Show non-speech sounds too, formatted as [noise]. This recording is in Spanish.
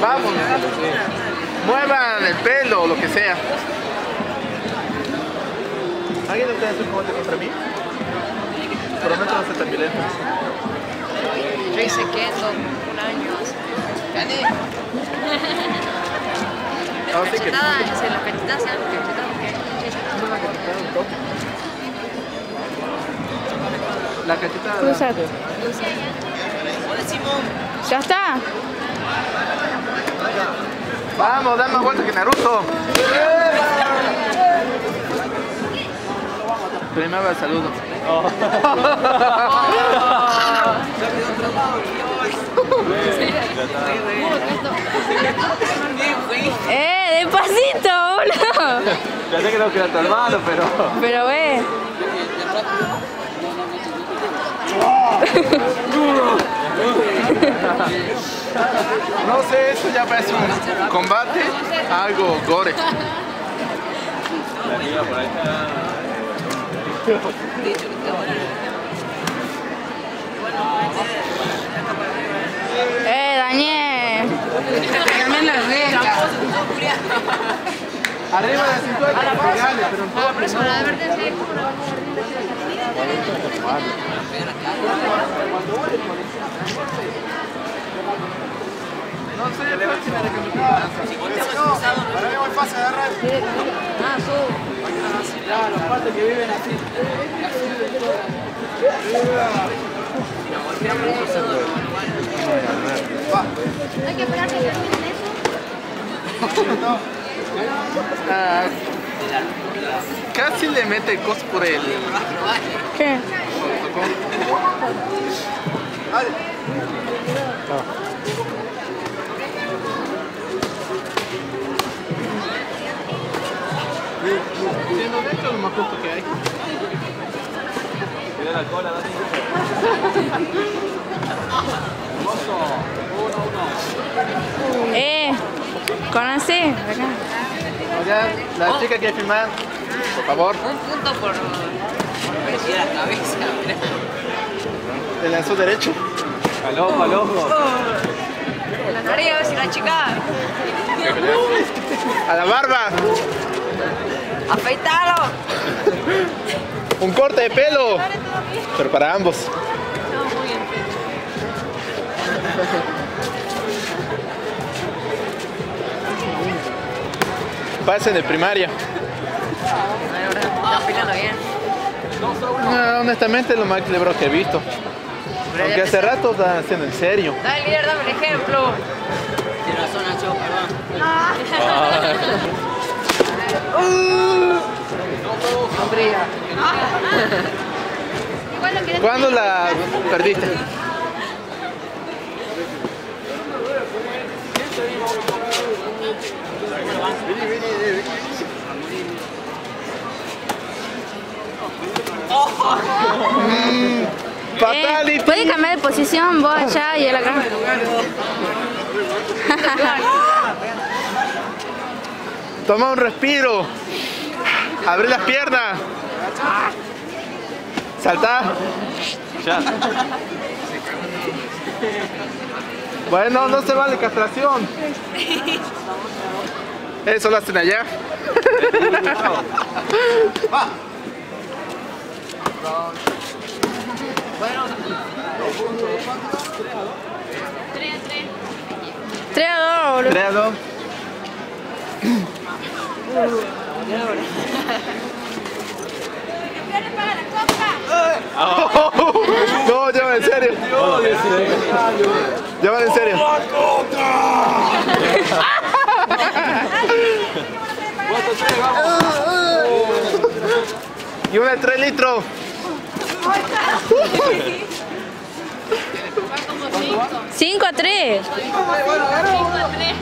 Vamos. Muevan el pelo o lo que sea. ¿Alguien de ustedes un combate contra mí? Prometo no ser tan violento. Yo hice kendo un año. Gané. [laughs] Ah, sí que- cachetadas, ¿sabes? Cachetadas, ¿qué? La cachetada. Cruzate. Ya está. Vamos, dame más vueltas que Naruto. Primero el saludo. ¡Eh! ¡Despacito! Ya sé que no queda tu hermano, pero. Pero ve. No sé, esto ya parece un combate, algo gore. ¡Eh, dañé! Arriba de la cintura hay que pegarle, pero en todo Por eso la advertencia es como una No si. Para mí es muy fácil agarrar. Ah, los patos que viven así. Hay que esperar que terminen eso. Ah, casi le mete el cos por el. ¿Qué? Lo más justo que hay. ¡Eh! ¿Conoce? Acá. Oigan, la chica que filmar, por favor, Un punto por. Parecía la cabeza, mirá. te lanzó derecho. Palomo, palomo. La nariz, a ver si la chica. A la barba, ¡Afeitalo! un corte de pelo. Pero para ambos. No, muy bien. Pasen de primaria. Bien. No, honestamente es lo más equilibrado que he visto. Aunque hace rato están haciendo en serio. Dale, líder, dame el ejemplo. Tienes razón, Nacho, perdón. [laughs] ¿Cuándo la perdiste? Eh. ¿Puede cambiar de posición vos allá y él acá? Toma un respiro. Abre las piernas. Salta. Bueno, no se vale castración. Eso lo hacen allá. Tres a dos. Tres a dos. No, ya va en serio. Ya va en serio. Y una de 3 litros. Cinco a tres. Ah.